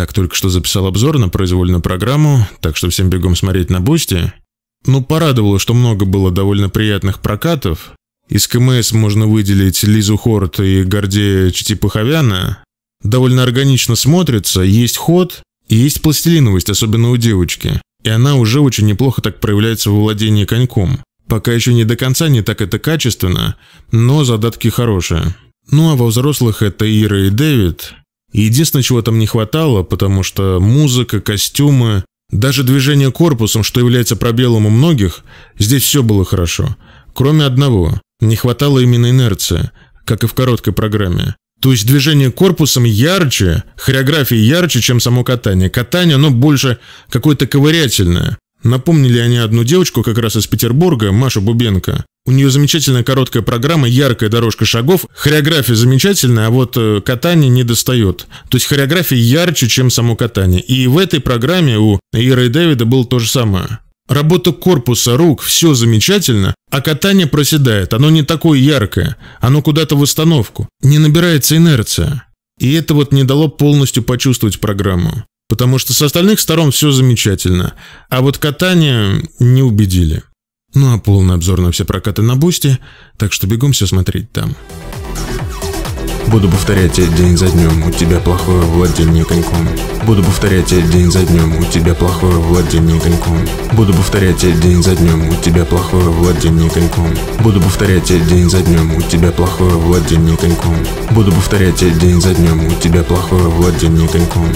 Так, только что записал обзор на произвольную программу, так что всем бегом смотреть на Boosty. Ну, порадовало, что много было довольно приятных прокатов. Из КМС можно выделить Лизу Хорт и Гордея Чтипаховяна. Довольно органично смотрится, есть ход и есть пластилиновость, особенно у девочки. И она уже очень неплохо так проявляется в владении коньком. Пока еще не до конца не так это качественно, но задатки хорошие. Ну а во взрослых это Ира и Дэвид. Единственное, чего там не хватало, потому что музыка, костюмы, даже движение корпусом, что является пробелом у многих, здесь все было хорошо. Кроме одного. Не хватало именно инерции, как и в короткой программе. То есть движение корпусом ярче, хореография ярче, чем само катание. Катание, оно больше какое-то ковырятельное. Напомнили они одну девочку как раз из Петербурга, Машу Бубенко. У нее замечательная короткая программа, яркая дорожка шагов, хореография замечательная, а вот э, катание не достает. То есть хореография ярче, чем само катание. И в этой программе у Иры и Дэвида было то же самое. Работа корпуса, рук, все замечательно, а катание проседает, оно не такое яркое, оно куда-то в остановку, не набирается инерция. И это вот не дало полностью почувствовать программу. Потому что с остальных сторон все замечательно, а вот катание не убедили. Ну а полный обзор на все прокаты на Boosty, так что бегом все смотреть там. Буду повторять день за днем, у тебя плохое владение коньком. Буду повторять день за днем, у тебя плохое владение коньком. Буду повторять день за днем, у тебя плохое владение коньком. Буду повторять день за днем, у тебя плохое владение коньком. Буду повторять день за днем, у тебя плохое владение коньком.